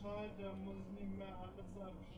schade, da muss ich nicht mehr alles abschalten.